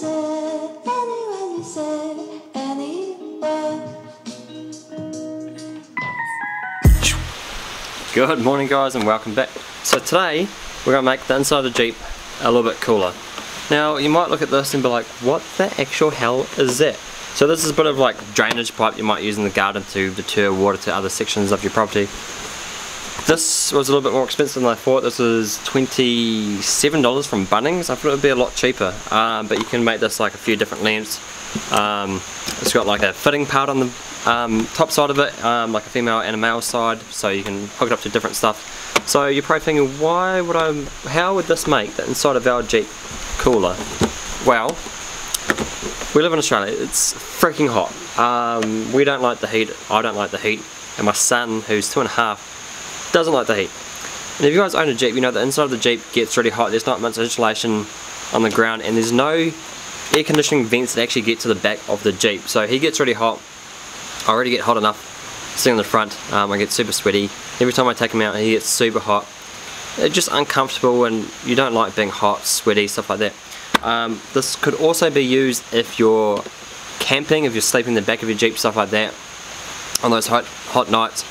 Good morning guys and welcome back. So today we're going to make the inside of the Jeep a little bit cooler. Now you might look at this and be like what the actual hell is that? So this is a bit of like drainage pipe you might use in the garden to deter water to other sections of your property. This was a little bit more expensive than I thought. This is $27 from Bunnings. I thought it would be a lot cheaper. Um, but you can make this like a few different lengths. Um, it's got like a fitting part on the um, top side of it, um, like a female and a male side, so you can hook it up to different stuff. So you're probably thinking, why would I, how would this make the inside of our Jeep cooler? Well, we live in Australia, it's freaking hot. Um, we don't like the heat, I don't like the heat, and my son, who's two and a half, doesn't like the heat. And if you guys own a Jeep, you know the inside of the Jeep gets really hot, there's not much insulation on the ground, and there's no air conditioning vents that actually get to the back of the Jeep. So he gets really hot, I already get hot enough sitting in the front, um, I get super sweaty. Every time I take him out he gets super hot. It's just uncomfortable and you don't like being hot, sweaty, stuff like that. Um, this could also be used if you're camping, if you're sleeping in the back of your Jeep, stuff like that, on those hot, hot nights.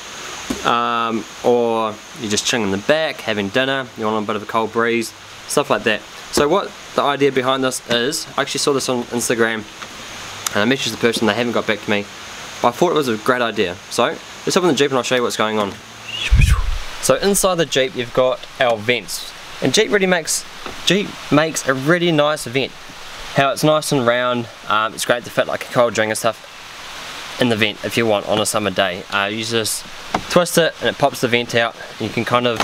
Um, or you're just chilling in the back, having dinner, you want a bit of a cold breeze, stuff like that. So what the idea behind this is, I actually saw this on Instagram, and I messaged the person, they haven't got back to me, but I thought it was a great idea. So, let's open the Jeep and I'll show you what's going on. So inside the Jeep you've got our vents. And Jeep really makes Jeep makes a really nice vent. How it's nice and round, um, it's great to fit like a cold drink and stuff in the vent if you want on a summer day. Uh, you just twist it and it pops the vent out. You can kind of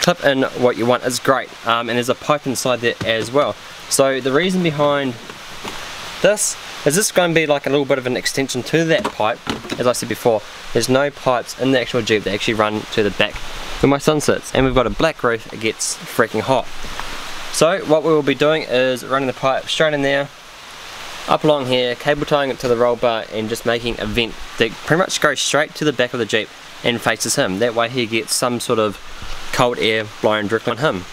clip in what you want. It's great. Um, and there's a pipe inside there as well. So the reason behind this is this going to be like a little bit of an extension to that pipe as I said before there's no pipes in the actual Jeep that actually run to the back where my son sits and we've got a black roof it gets freaking hot so what we will be doing is running the pipe straight in there up along here cable tying it to the roll bar and just making a vent that pretty much goes straight to the back of the Jeep and faces him. That way he gets some sort of cold air blowing directly on him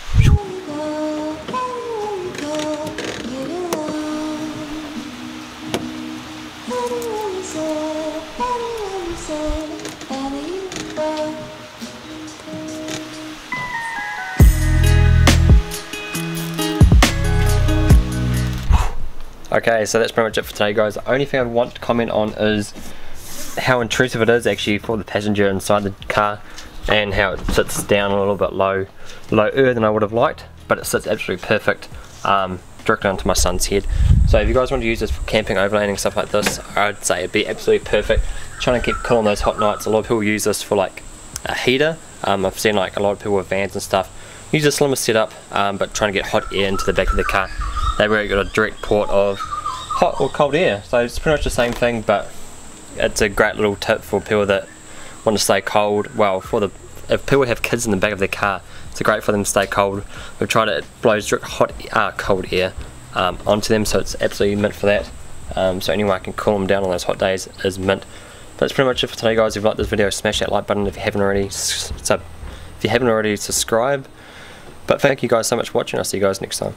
Okay, so that's pretty much it for today guys. The only thing I want to comment on is how intrusive it is actually for the passenger inside the car and how it sits down a little bit low, lower than I would have liked, but it sits absolutely perfect um, directly onto my son's head. So if you guys want to use this for camping, overlanding, stuff like this, I'd say it'd be absolutely perfect. Trying to keep cool on those hot nights, a lot of people use this for like a heater. Um, I've seen like a lot of people with vans and stuff use a slimmer setup, um, but trying to get hot air into the back of the car. They've got a direct port of hot or cold air, so it's pretty much the same thing, but it's a great little tip for people that want to stay cold. Well, for the if people have kids in the back of their car, it's great for them to stay cold. We've tried it blows direct hot, uh, cold air um, onto them, so it's absolutely mint for that. Um, so anyway, I can cool them down on those hot days is mint. That's pretty much it for today, guys. If you liked this video, smash that like button if you haven't already. Sub, if you haven't already, subscribe. But thank you guys so much for watching. I'll see you guys next time.